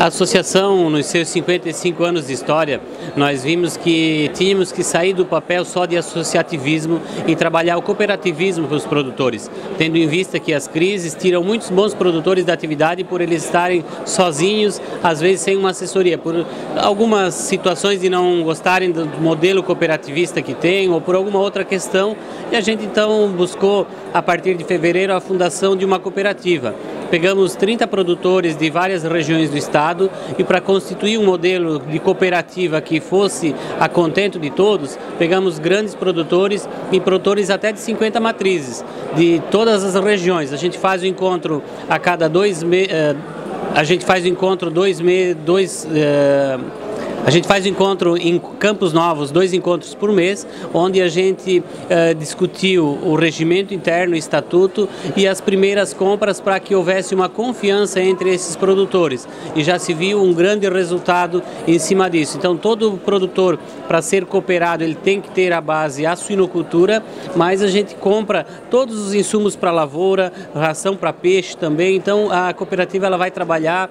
A associação, nos seus 55 anos de história, nós vimos que tínhamos que sair do papel só de associativismo e trabalhar o cooperativismo para os produtores, tendo em vista que as crises tiram muitos bons produtores da atividade por eles estarem sozinhos, às vezes sem uma assessoria, por algumas situações de não gostarem do modelo cooperativista que tem ou por alguma outra questão, e a gente então buscou, a partir de fevereiro, a fundação de uma cooperativa. Pegamos 30 produtores de várias regiões do estado e para constituir um modelo de cooperativa que fosse a contento de todos, pegamos grandes produtores e produtores até de 50 matrizes de todas as regiões. A gente faz o encontro a cada dois meses. Eh, a gente faz o encontro dois meses. Dois, uh, a gente faz encontro em Campos Novos, dois encontros por mês, onde a gente uh, discutiu o regimento interno, o estatuto e as primeiras compras para que houvesse uma confiança entre esses produtores. E já se viu um grande resultado em cima disso. Então, todo produtor, para ser cooperado, ele tem que ter a base a suinocultura, mas a gente compra todos os insumos para lavoura, ração para peixe também. Então, a cooperativa ela vai trabalhar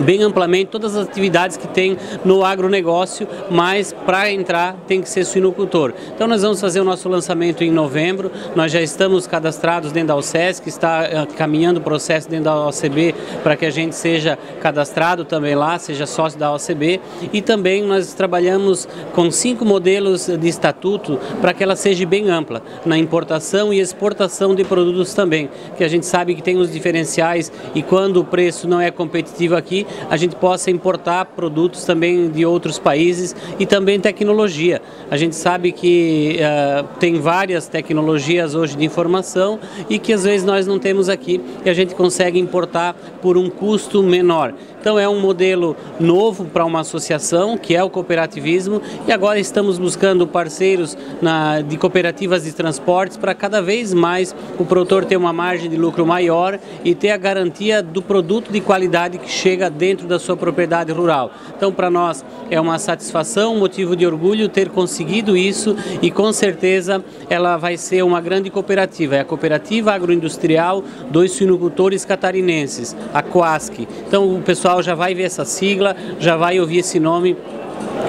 bem amplamente todas as atividades que tem no agronegócio, mas para entrar tem que ser suinocultor. Então nós vamos fazer o nosso lançamento em novembro, nós já estamos cadastrados dentro da OSESC, está eh, caminhando o processo dentro da OCB para que a gente seja cadastrado também lá, seja sócio da OCB e também nós trabalhamos com cinco modelos de estatuto para que ela seja bem ampla na importação e exportação de produtos também, que a gente sabe que tem os diferenciais e quando o preço não é competitivo aqui, aqui a gente possa importar produtos também de outros países e também tecnologia. A gente sabe que uh, tem várias tecnologias hoje de informação e que às vezes nós não temos aqui e a gente consegue importar por um custo menor. Então é um modelo novo para uma associação, que é o cooperativismo, e agora estamos buscando parceiros na, de cooperativas de transportes para cada vez mais o produtor ter uma margem de lucro maior e ter a garantia do produto de qualidade que chega dentro da sua propriedade rural. Então para nós é uma satisfação, um motivo de orgulho ter conseguido isso e com certeza ela vai ser uma grande cooperativa. É a Cooperativa Agroindustrial dos Suinocultores Catarinenses, a COASC. Então o pessoal já vai ver essa sigla, já vai ouvir esse nome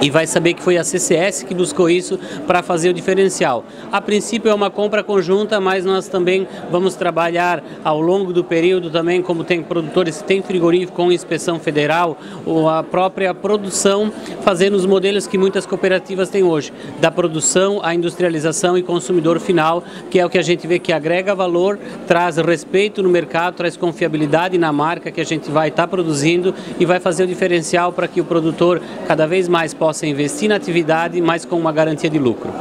e vai saber que foi a CCS que buscou isso para fazer o diferencial. A princípio é uma compra conjunta, mas nós também vamos trabalhar ao longo do período também, como tem produtores que têm frigorífico com inspeção federal, ou a própria produção, fazendo os modelos que muitas cooperativas têm hoje, da produção à industrialização e consumidor final, que é o que a gente vê que agrega valor, traz respeito no mercado, traz confiabilidade na marca que a gente vai estar tá produzindo e vai fazer o diferencial para que o produtor cada vez mais possa investir na atividade, mas com uma garantia de lucro.